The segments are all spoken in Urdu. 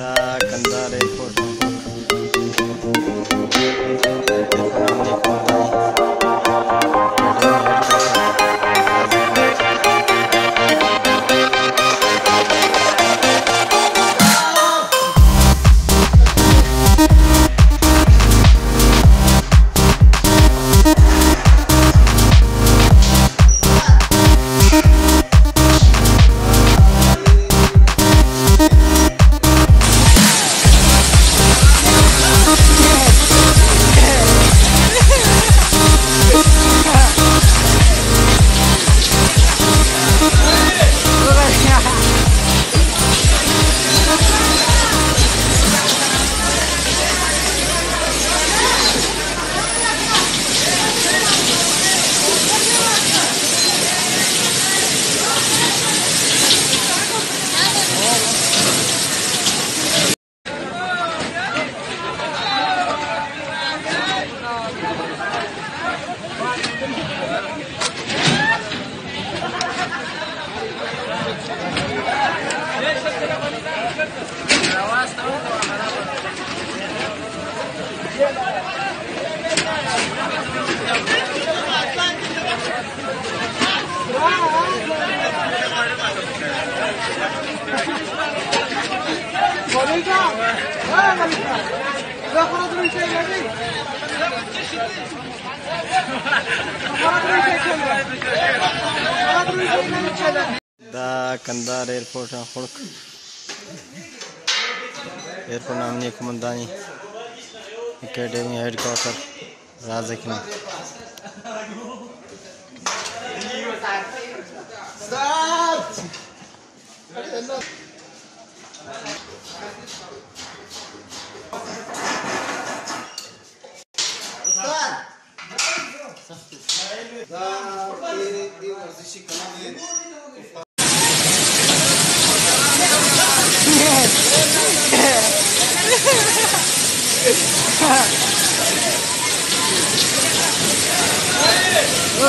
kanda kanda re po song. دا کندار ایئرپورٹ خڑک ایئرپورٹ نام نہیں کمندانی اکیڈمی ہیڈکواٹر رازکن Vou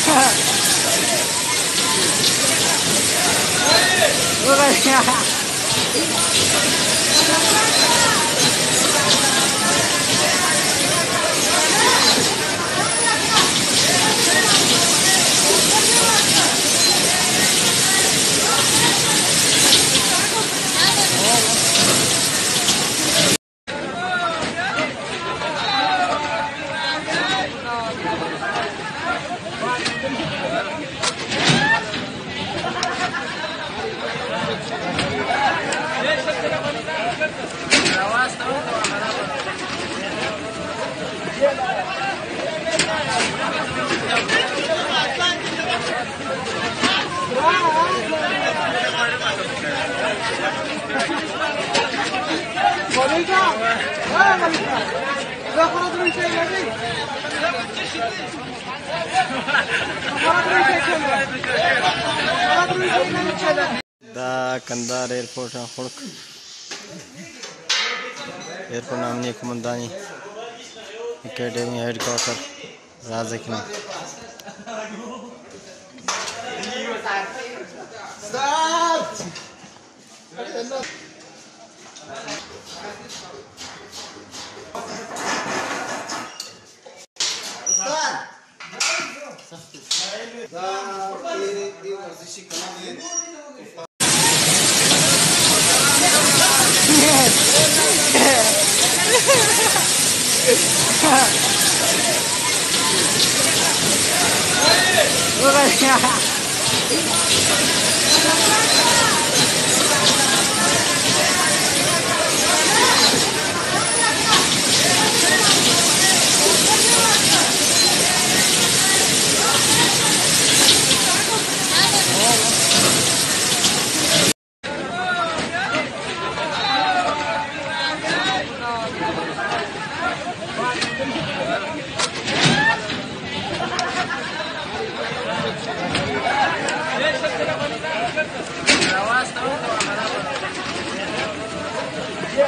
我干啥？دا کندهار ایرپورټ خلک ایرپورټ نامنی قومندانی اکیڈمی ہیڈ کوارٹر رازکنا Stop! Look at that. دا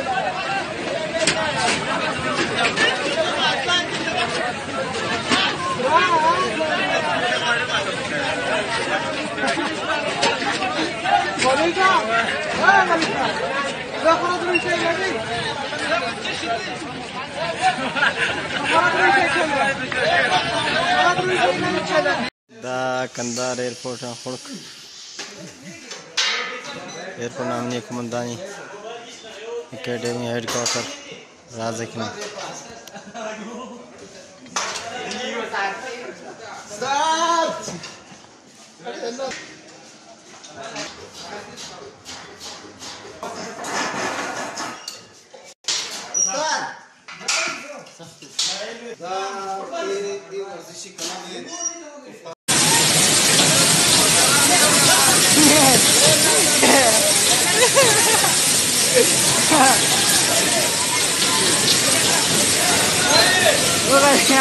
کندهار ایرپورټ نه خلک ایرپورټ نامنې قومنداني اکیڈمی ہیڈکواٹر رازکن 那个呀。